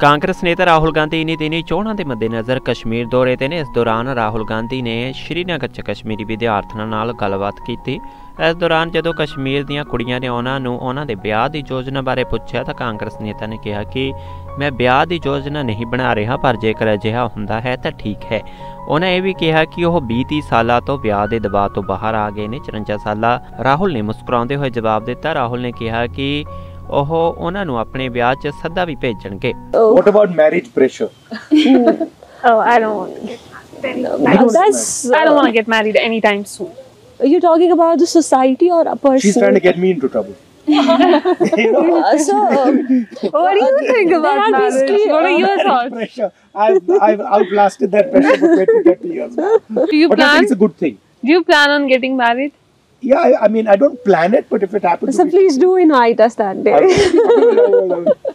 ਕਾਂਗਰਸ ਨੇਤਾ ਰਾਹੁਲ ਗਾਂਧੀ ਨੇ ਦਿਨੀ ਚੋਣਾਂ ਦੇ ਮੱਦੇਨਜ਼ਰ ਕਸ਼ਮੀਰ ਦੌਰੇ ਤੇ ਨੇ ਇਸ ਦੌਰਾਨ ਰਾਹੁਲ ਗਾਂਧੀ ਨੇ ਸ਼੍ਰੀਨਗਰ 'ਚ ਕਸ਼ਮੀਰੀ ਵਿਦਿਆਰਥਣਾਂ ਨਾਲ ਗੱਲਬਾਤ ਕੀਤੀ ਇਸ ਦੌਰਾਨ ਜਦੋਂ ਕਸ਼ਮੀਰ ਦੀਆਂ ਕੁੜੀਆਂ ਨੇ ਉਹਨਾਂ ਨੂੰ ਉਹਨਾਂ ਦੇ ਵਿਆਹ ਦੀ ਯੋਜਨਾ ਬਾਰੇ ਪੁੱਛਿਆ ਤਾਂ ਕਾਂਗਰਸ ਨੇਤਾ ਨੇ ਕਿਹਾ ਕਿ ਮੈਂ ਵਿਆਹ ਦੀ ਯੋਜਨਾ ਨਹੀਂ ਬਣਾ ਰਿਹਾ ਪਰ ਜੇਕਰ ਅਜਿਹਾ ਹੁੰਦਾ ਹੈ ਤਾਂ ਠੀਕ ਹੈ ਉਹਨਾਂ ਇਹ ਵੀ ਕਿਹਾ ਕਿ ਉਹ 20-30 ਸਾਲਾਂ ਤੋਂ ਵਿਆਹ ਦੇ ਦਬਾਅ ਤੋਂ ਬਾਹਰ ਆ ਗਏ ਨੇ 54 ਸਾਲਾ ਰਾਹੁਲ ਨੇ ਮੁਸਕਰਾਉਂਦੇ ਹੋਏ ਜਵਾਬ ਦਿੱਤਾ ਰਾਹੁਲ ਨੇ ਕਿਹਾ ਕਿ ਉਹ ਉਹਨਾਂ ਨੂੰ ਆਪਣੇ ਵਿਆਹ 'ਚ ਸੱਦਾ ਵੀ ਭੇਜਣਗੇ what about marriage pressure Oh, I don't want to get married. No, I, don't, that's, I don't want to get married anytime soon. Are you talking about the society or a person? She's trying to get me into so, what do you think about that Basically, what are your thoughts? Pressure. I've, I've outlasted that pressure for 20, 30 years. Do you plan? I think it's a good thing. Do you plan on getting married? Yeah, I, I, mean, I don't plan it, but if it happens, so please do invite us that day. I,